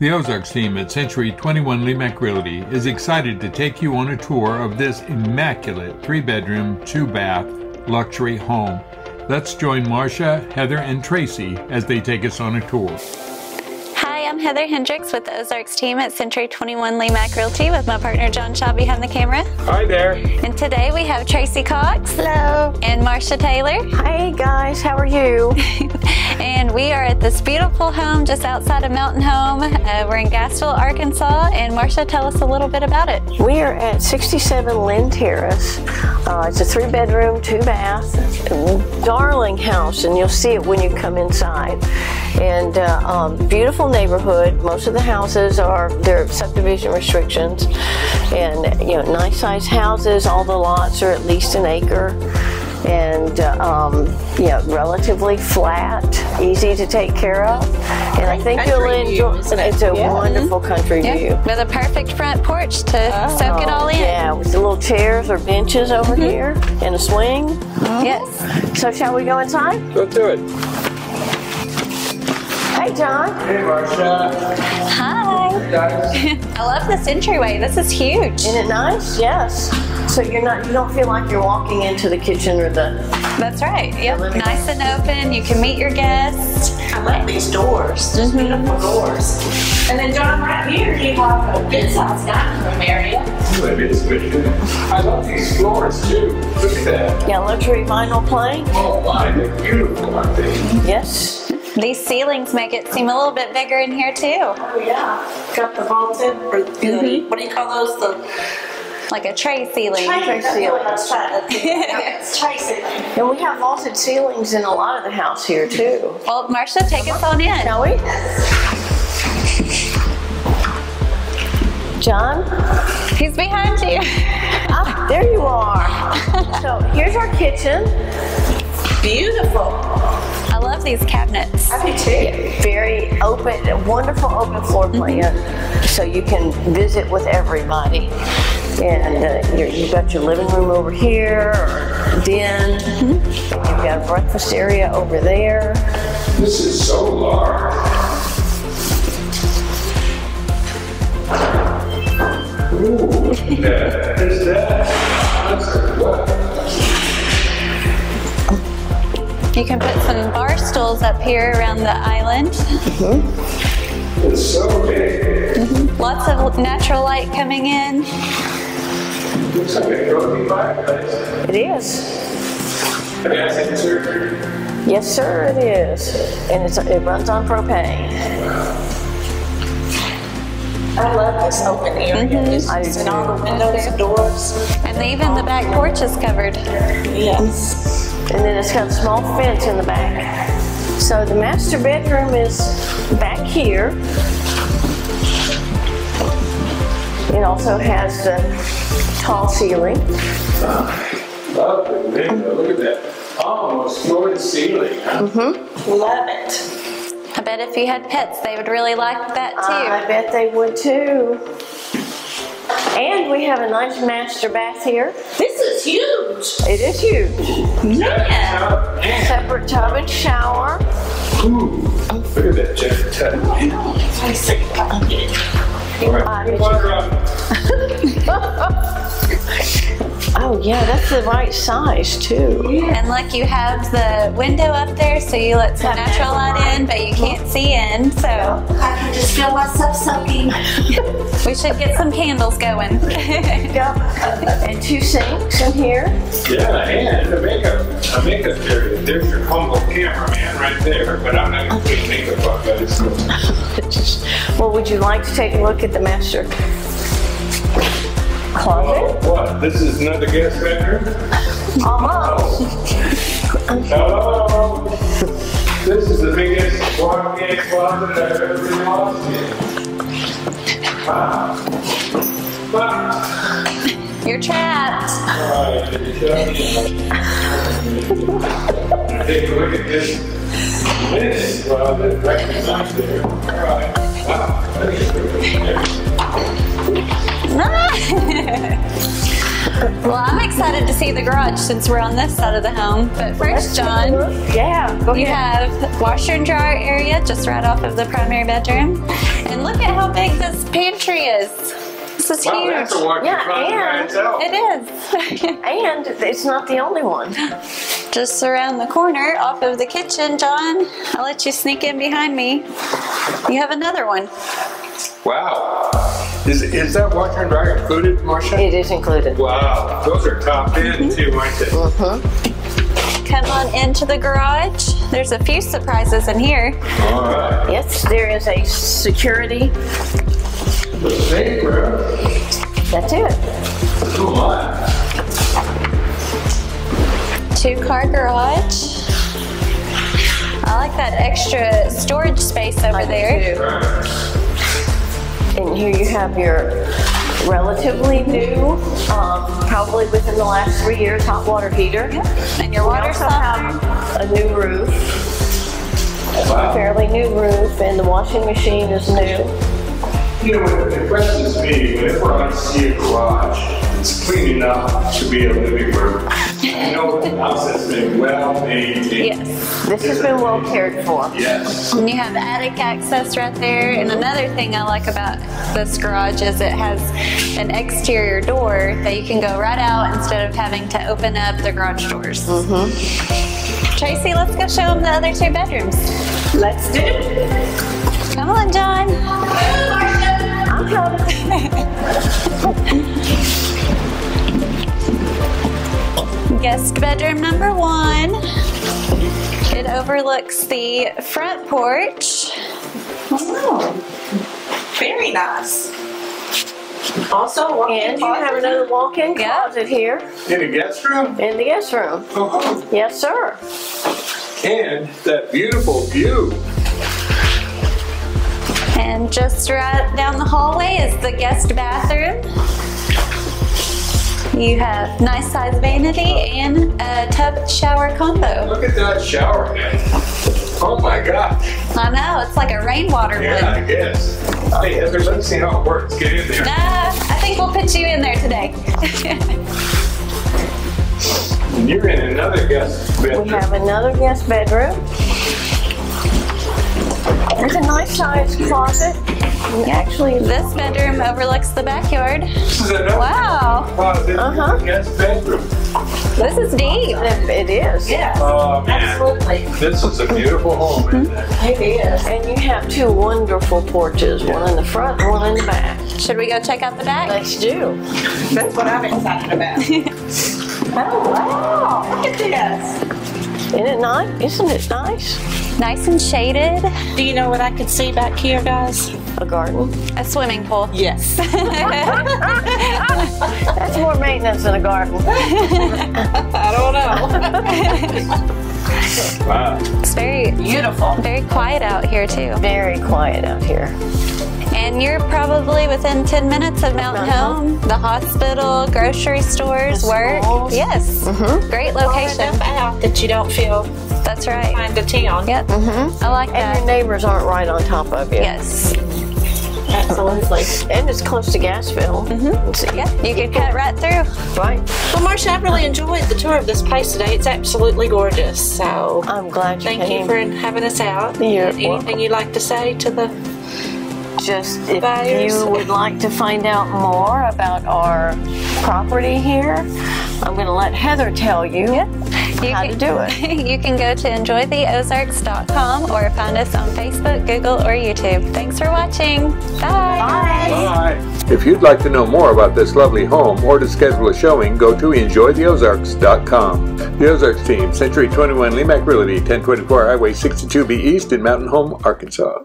The Ozarks team at Century 21 Lemac Realty is excited to take you on a tour of this immaculate three bedroom, two bath luxury home. Let's join Marcia, Heather, and Tracy as they take us on a tour. I'm Heather Hendricks with the Ozarks team at Century 21 Lemac Realty with my partner John Schaub behind the camera. Hi there. And today we have Tracy Cox. Hello. And Marcia Taylor. Hey guys, how are you? and we are at this beautiful home just outside of Mountain Home. Uh, we're in Gassville, Arkansas. And Marcia, tell us a little bit about it. We are at 67 Lynn Terrace. Uh, it's a three bedroom, two bath, darling house, and you'll see it when you come inside. And uh, um, beautiful neighborhood. Most of the houses are their subdivision restrictions, and you know, nice size houses. All the lots are at least an acre and uh, um, yeah, relatively flat, easy to take care of. And I think you'll enjoy. View, it? It's a yeah. wonderful country yeah. view with a perfect front porch to oh, soak it all in. Yeah, with the little chairs or benches over mm -hmm. here and a swing. Yes. So shall we go inside? Go to it. Hey, John. Hey, Marcia. Hi. Hey, I love this entryway. This is huge. Isn't it nice? Yes. So you're not, you don't feel like you're walking into the kitchen or the. That's right. Yep. Nice and open. You can meet your guests. I like these doors. Just mm -hmm. beautiful doors. And then John, right here you have a good sized dining room area. Ooh, it is good. I love these floors too. Look at that. Yeah, luxury vinyl plank. Oh my, they're beautiful, aren't they? Yes. These ceilings make it seem a little bit bigger in here too. Oh yeah, got the vaulted, or mm -hmm. what do you call those? The like a tray ceiling. Tray, tray ceiling. yes, tray ceiling. And we have vaulted ceilings in a lot of the house here too. Well, Marcia, take us on in. Shall we? John? He's behind you. ah, there you are. so here's our kitchen. Beautiful. I love these cabinets. I do too. Very open, wonderful open floor mm-hmm. plan, mm -hmm. so you can visit with everybody. And uh, you've got your living room over here, or den. Mm -hmm. You've got a breakfast area over there. This is so large. Ooh, that is that. You can put some bar stools up here around the island. Mm -hmm. It's so big. Mm -hmm. Lots of natural light coming in. Looks like a trophy fireplace. It is. A gas sensor? Yes, sir, it is. And it's, it runs on propane. I love this open area. Mm -hmm. I and all the windows and doors. And even the back porch is covered. Yes. And then it's got a small fence in the back. So the master bedroom is back here. It also has the tall ceiling. Oh, lovely window. Look at that. Almost floor to ceiling. Huh? Mm-hmm. Love it. I bet if you had pets, they would really like that too. Uh, I bet they would too. And we have a nice master bath here. This is huge. It is huge. Yeah. Separate tub and shower. Ooh, look at that giant tub. I see. Uh, All yeah, that's the right size too. And look, you have the window up there, so you let some natural light in, but you can't see in. So I can just feel myself soaking. we should get some candles going. yep. And two sinks in here. Yeah, and a makeup, a makeup area. There's your humble cameraman right there, but I'm not gonna put makeup on, but well, would you like to take a look at the master closet. What? This is another guest bedroom? Almost. Oh. This is the biggest walk-in closet I've ever been lost in. Wow. Wow. You're trapped. All right, take a look at this. This, the breakfast not there. All right. Wow. well, I'm excited to see the garage since we're on this side of the home. But first, John, yeah, you have washer and dryer area just right off of the primary bedroom. And look at how big this pantry is. This is Wow, that's a huge. walk-in Yeah, and- It is. And it's not the only one. Just around the corner off of the kitchen, John. I'll let you sneak in behind me. You have another one. Wow. Is, is that washer and dryer included, Marcia? It is included. Wow, those are top end mm-hmm. too, aren't they? Mm-hmm. Come on into the garage. There's a few surprises in here. All right. Yes, there is a security. The safe room. That's it. Oh my. Two car garage. I like that extra storage space over there. And here you have your relatively new, um, probably within the last three years, hot water heater. And your water also softener. have a new roof, a fairly new roof, and the washing machine is new. You know, what impresses me whenever I see a garage, it's clean enough to be a living room. You know, the house has been well maintained. Yes. This has been well cared for. Yes. And you have attic access right there. And another thing I like about this garage is it has an exterior door that you can go right out instead of having to open up the garage doors. Mm-hmm. Tracy, let's go show them the other two bedrooms. Let's do it. Come on, John. Oh I'm coming. Guest bedroom number one. It overlooks the front porch. Oh, very nice. Also, walk-in And you have another walk-in Yeah. closet here In the guest room? in the guest room. Oh, Yes, sir. and that beautiful view. And just right down the hallway is the guest bathroom. You have nice size vanity and a tub shower combo. Look at that shower head. Oh my gosh. I know, it's like a rainwater Yeah, I one. guess. Hey, Heather, let's see how it works. Get in there. Nah, I think we'll put you in there today. You're in another guest bedroom. We have another guest bedroom. It's a nice sized closet. And Actually, this bedroom overlooks the backyard. This is another Wow, Uh-huh. guest bedroom. this is deep. it is. Yes, Oh man, absolutely. this is a beautiful home, isn't it? It is. And you have two wonderful porches, one in the front, one in the back. Should we go check out the back? Let's do. That's what I'm excited about. oh, wow. Look at this. Isn't it nice? Isn't it nice? Nice and shaded. Do you know what I could see back here, guys? A garden. A swimming pool. Yes. That's more maintenance than a garden. I don't know. Wow. It's very Beautiful. very quiet out here too. Very quiet out here. And you're probably within 10 minutes of Mountain Mountain uh-huh. Home, the hospital, grocery stores, The work. schools. Yes. Mm-hmm. Great Far location. enough out that you don't feel That's right. kind of town. Yep. Mhm. I like that. And your neighbors aren't right on top of you. Yes. Absolutely. And it's close to Gassville. Mm-hmm. Yeah. You can cut right through. Right. Well, Marcia, I really enjoyed the tour of this place today. It's absolutely gorgeous. So I'm glad you thank you for having us out. You're Anything welcome. you'd like to say to the Just if Buyers. you would like to find out more about our property here, I'm going to let Heather tell you You how can, to do it. you can go to enjoytheozarks.com or find us on Facebook, Google, or YouTube. Thanks for watching. Bye. Bye. If you'd like to know more about this lovely home or to schedule a showing, go to enjoytheozarks.com. The Ozarks team, Century 21 Lemac Realty, 1024 Highway 62B East in Mountain Home, Arkansas.